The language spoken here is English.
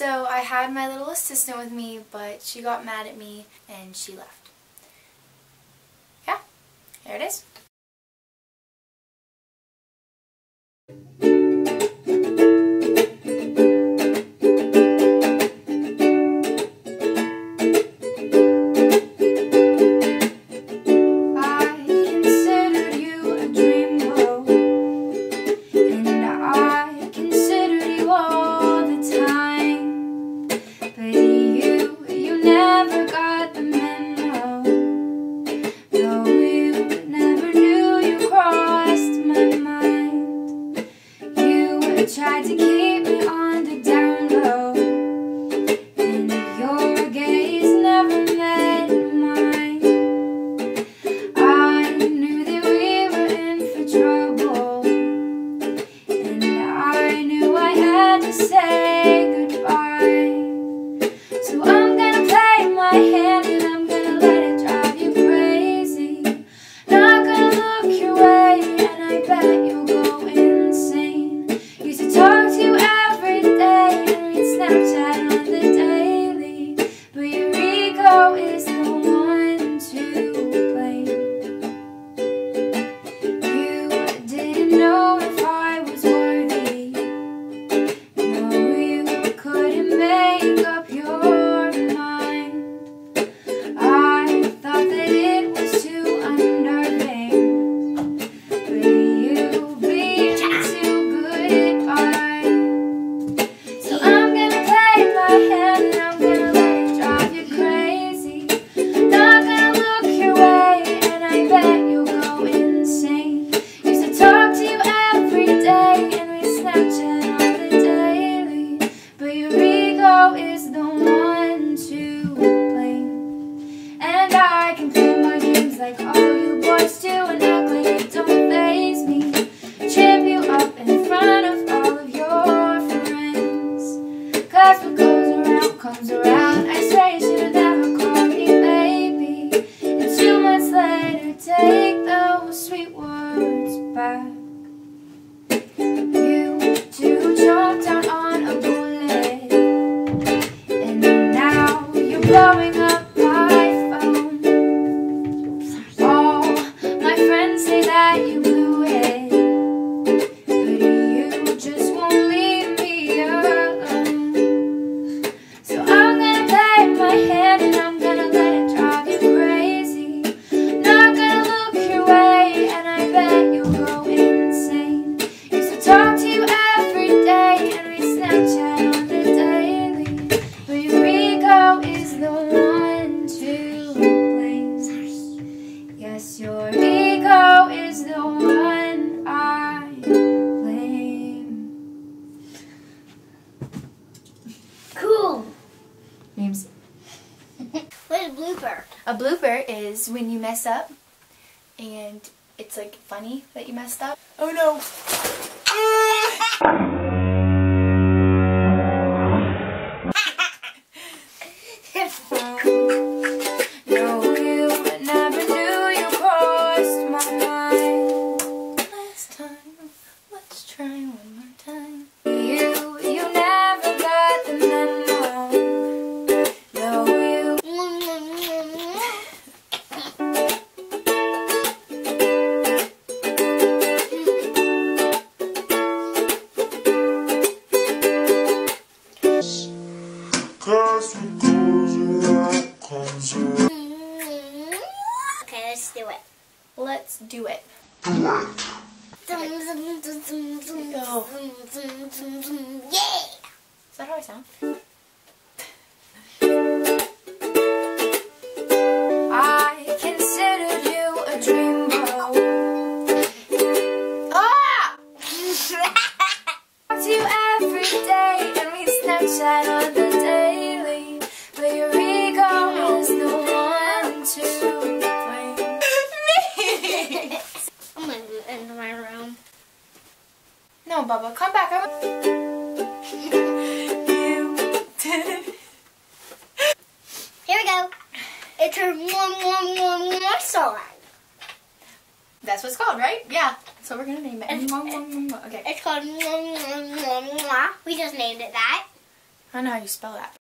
So I had my little assistant with me, but she got mad at me and she left. Yeah, here it is. Sam, Sam. blooper is when you mess up and it's like funny that you messed up. Oh no! Let's do it. Go. Yeah! Is that how I sound? I considered you a dream. Ah! Oh! to you every day and we Snapchat Bubba. Come back. you did. Here we go. It's her more, more, more, more song. That's what it's called, right? Yeah. So we're gonna name it. It's, mwah, mwah, mwah, Okay. It's called mwah, mwah, mwah, mwah. We just named it that. I know how you spell that.